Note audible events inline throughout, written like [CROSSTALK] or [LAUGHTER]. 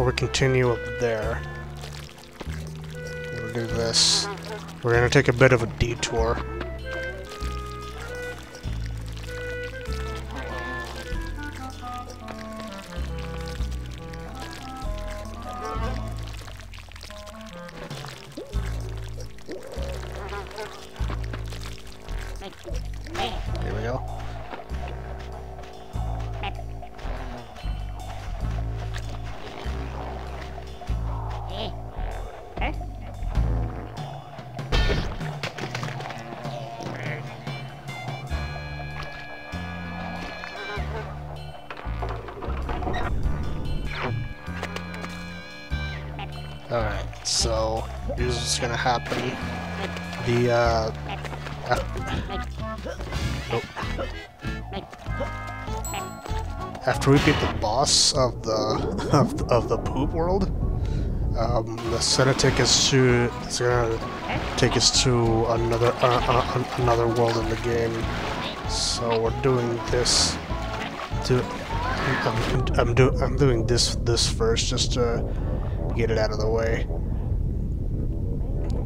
before we continue up there, we'll do this. We're gonna take a bit of a detour. Here we go. What's gonna happen. The, uh... Nope. After we beat the boss of the of, the- of the poop world, um, gonna take us to it's gonna take us to another uh, uh, another world in the game. So we're doing this. To I'm, I'm do I'm doing this this first just to get it out of the way.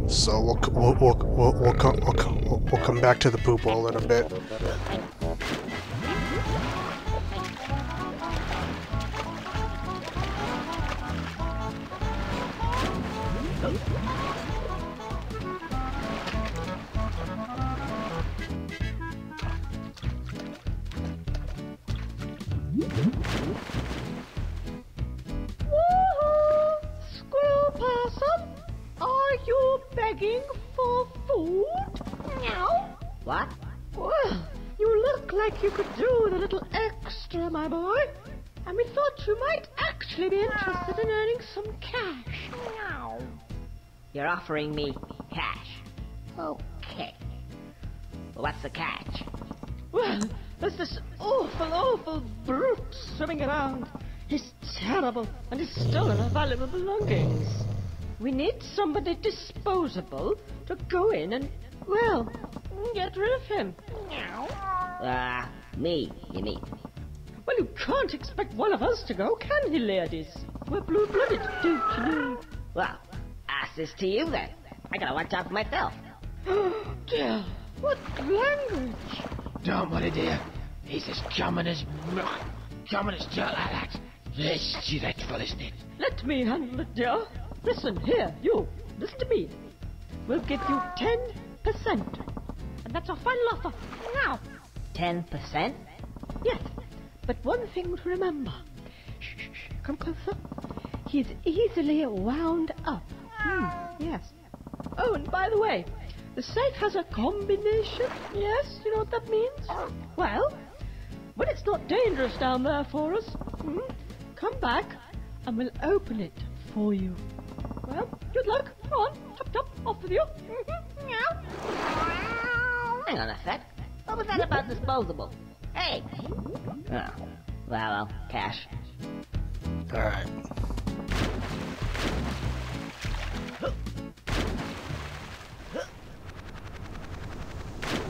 So we'll we'll we'll we'll, we'll, come, we'll, we'll, come back to the poop world in a bit. Like you could do with a little extra, my boy. And we thought you might actually be interested in earning some cash. Meow. You're offering me cash. Okay. Well, what's the catch? Well, there's this awful, awful brute swimming around. He's terrible, and he's stolen our valuable belongings. We need somebody disposable to go in and, well, get rid of him. Meow. Ah, me, you mean. Well, you can't expect one of us to go, can he, ladies? We're blue-blooded, don't you know? Well, ask this to you then. I gotta watch out for myself. [GASPS] Dear, what language? Don't worry, dear. He's as common as milk. Common as dirt like that. Yes, dreadful, isn't it? Let me handle it, dear. Listen, here, you. Listen to me. We'll give you 10%. And that's our final offer. Now. Ten percent? Yes. But one thing to remember. Shh, shh, shh. Come closer. He's easily wound up. Hmm, yes. Oh, and by the way, the safe has a combination. Yes, you know what that means? Well, when it's not dangerous down there for us, hmm, come back and we'll open it for you. Well, good luck. Come on, chop chop, off with you. [LAUGHS] Hang on a sec. What was that about disposable? Hey! Oh, well, well, cash. Alright.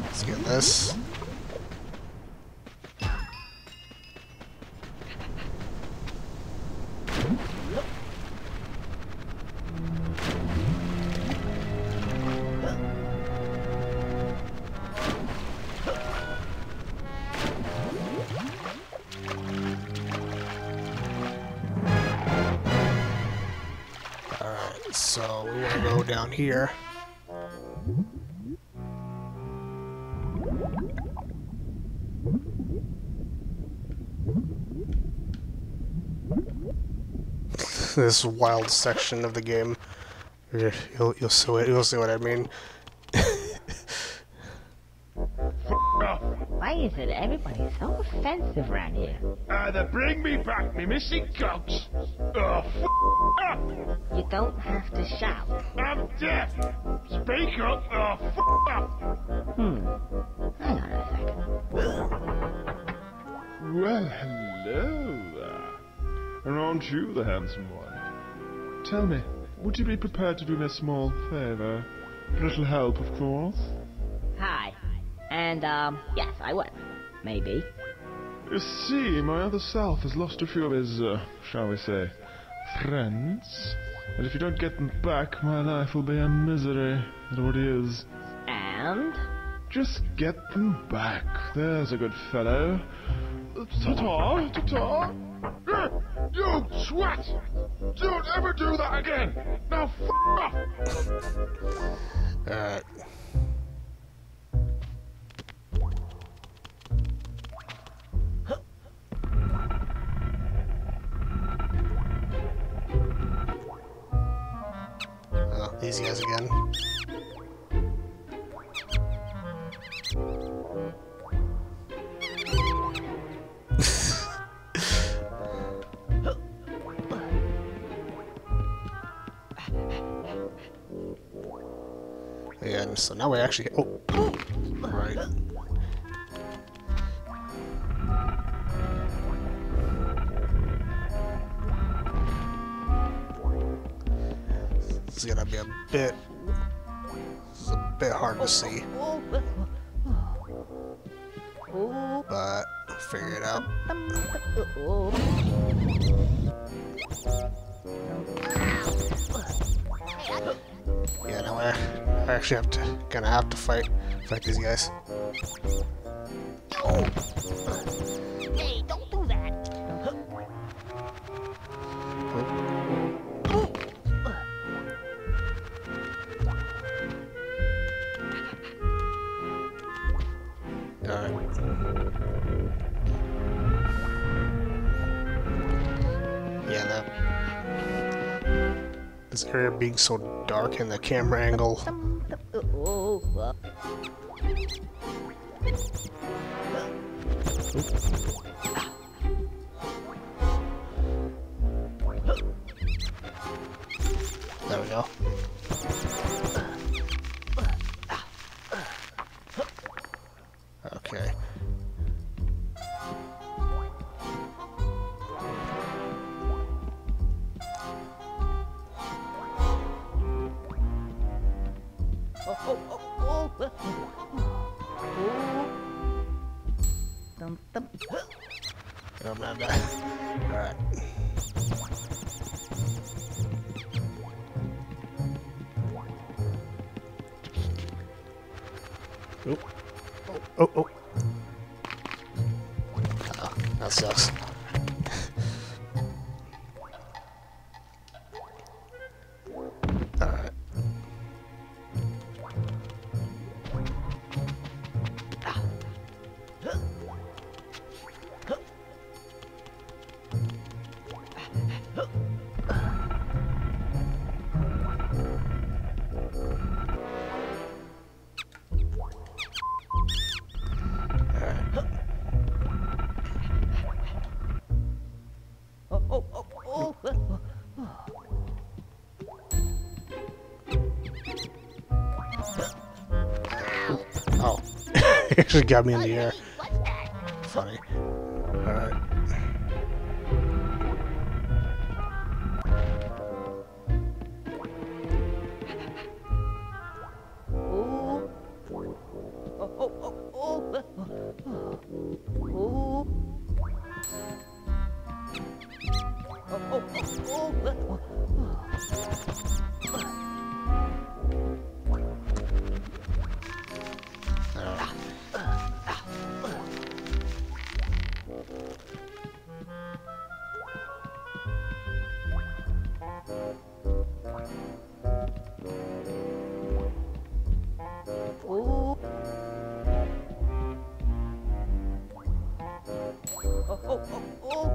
Let's get this. Down here. [LAUGHS] this wild section of the game. You'll, you'll see what you'll see what I mean. Why is it everybody so offensive around here? Either bring me back me missing cogs, or f up. You don't have to shout. I'm deaf. Speak up, or f up. Hmm. Hang on a second. Well, hello there. And aren't you the handsome one? Tell me, would you be prepared to do me a small favor? A little help, of course. Hi. And, um, yes, I would. Maybe. You see, my other self has lost a few of his, uh, shall we say, friends. And if you don't get them back, my life will be a misery. It already is. And? Just get them back. There's a good fellow. Ta-ta, ta-ta. You twat! Don't ever do that again! Now f off! Alright. [LAUGHS] guys again. [LAUGHS] And so now we actually. Oh, gonna be a bit. Is a bit hard to see, but I'll figure it out. Yeah, now I, actually have to, gonna have to fight, fight these guys. Hey, This area being so dark and the camera angle. There I'm not done. Alright. Oh. Oh, oh, oh. Oh, [LAUGHS] actually got me in the air. Funny. Alright.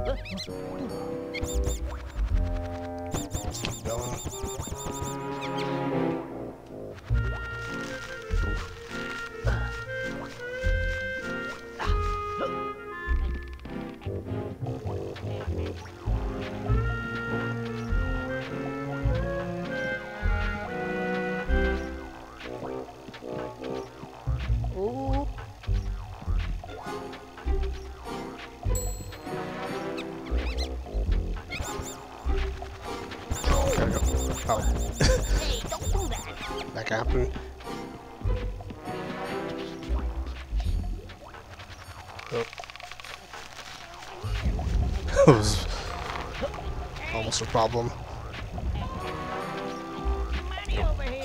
Let's happen. Oh. That was almost a problem. Money over here.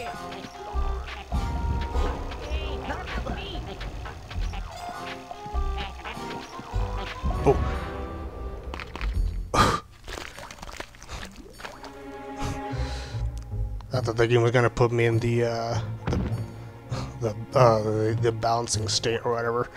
Thought the game was gonna put me in the uh, the the, uh, the the bouncing state or whatever.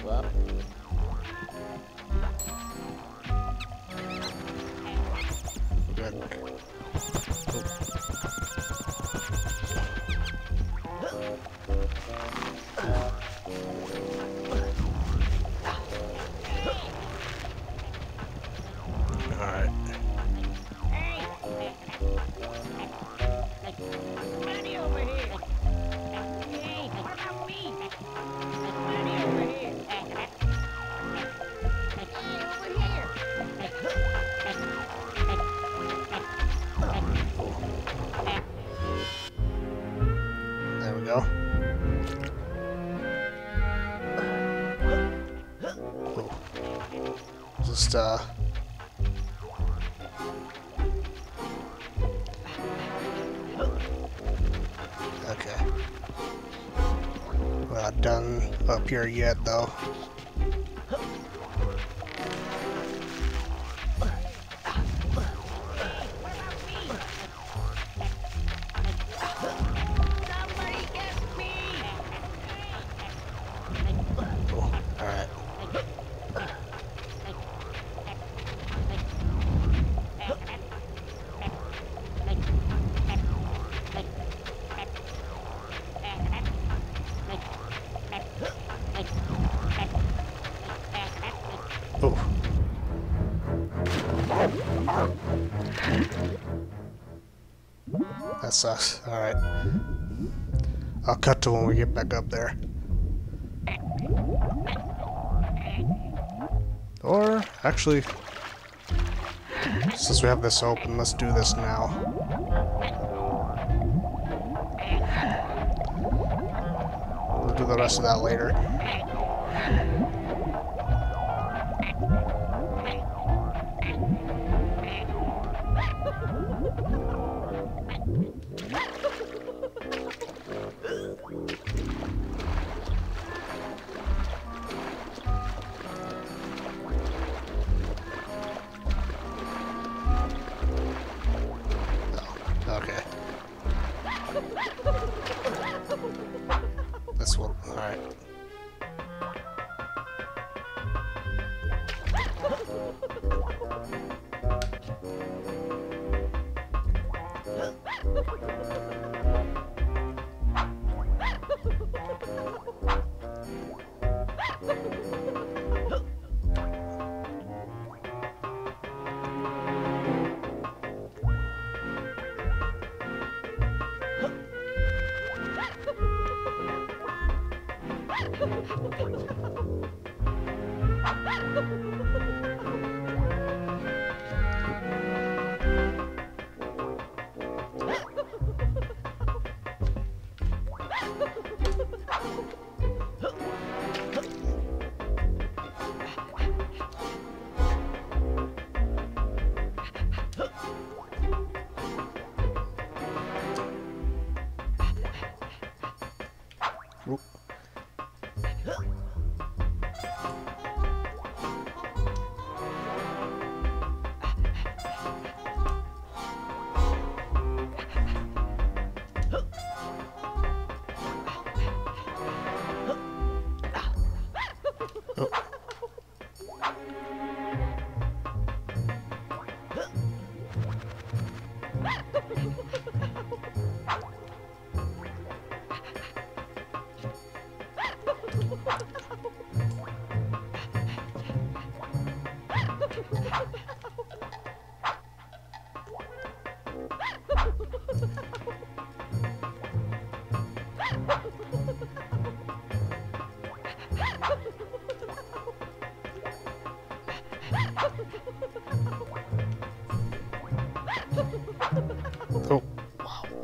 Uh, Oh, Just, uh... Okay. We're not done up here yet, though. That sucks. Alright. I'll cut to when we get back up there. Or, actually, since we have this open, let's do this now. We'll do the rest of that later. あっ!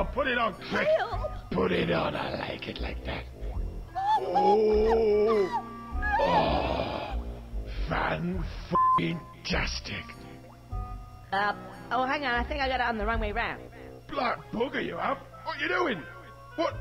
On, put it on quick. Help! Put it on. I like it like that. Oh. Oh. Fan-tastic. Uh, oh, hang on. I think I got it on the wrong way round. Black bugger, you have. What are you doing? What?